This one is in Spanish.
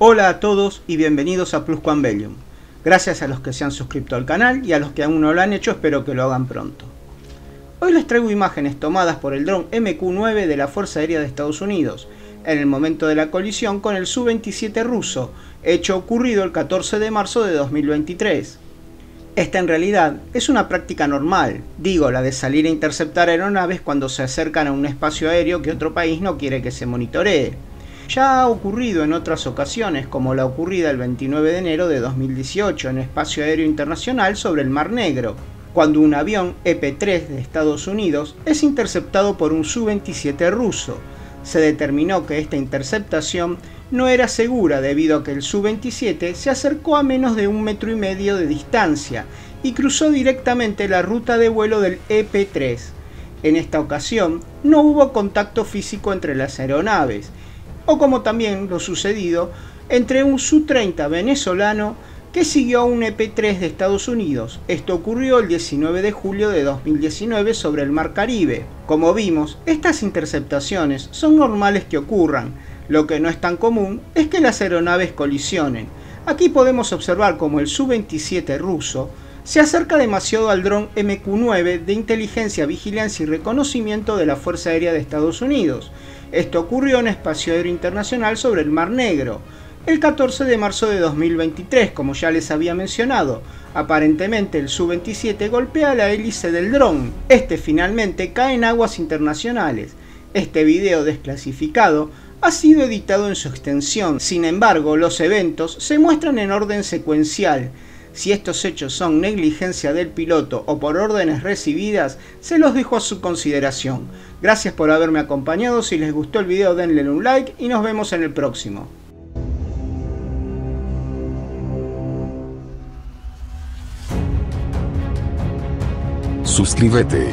Hola a todos y bienvenidos a Pluscuambellium. Gracias a los que se han suscrito al canal y a los que aún no lo han hecho espero que lo hagan pronto. Hoy les traigo imágenes tomadas por el dron MQ-9 de la Fuerza Aérea de Estados Unidos, en el momento de la colisión con el Su-27 ruso, hecho ocurrido el 14 de marzo de 2023. Esta en realidad es una práctica normal, digo, la de salir a interceptar aeronaves cuando se acercan a un espacio aéreo que otro país no quiere que se monitoree ya ha ocurrido en otras ocasiones, como la ocurrida el 29 de enero de 2018 en Espacio Aéreo Internacional sobre el Mar Negro, cuando un avión EP-3 de Estados Unidos es interceptado por un Su-27 ruso. Se determinó que esta interceptación no era segura debido a que el Su-27 se acercó a menos de un metro y medio de distancia y cruzó directamente la ruta de vuelo del EP-3. En esta ocasión no hubo contacto físico entre las aeronaves o como también lo sucedido entre un Su-30 venezolano que siguió a un EP-3 de Estados Unidos. Esto ocurrió el 19 de julio de 2019 sobre el Mar Caribe. Como vimos, estas interceptaciones son normales que ocurran. Lo que no es tan común es que las aeronaves colisionen. Aquí podemos observar como el Su-27 ruso se acerca demasiado al dron MQ-9 de inteligencia, vigilancia y reconocimiento de la Fuerza Aérea de Estados Unidos. Esto ocurrió en Espacio Aéreo Internacional sobre el Mar Negro, el 14 de marzo de 2023, como ya les había mencionado. Aparentemente el Su-27 golpea la hélice del dron. Este finalmente cae en aguas internacionales. Este video desclasificado ha sido editado en su extensión, sin embargo los eventos se muestran en orden secuencial, si estos hechos son negligencia del piloto o por órdenes recibidas, se los dejo a su consideración. Gracias por haberme acompañado, si les gustó el video denle un like y nos vemos en el próximo. Suscríbete.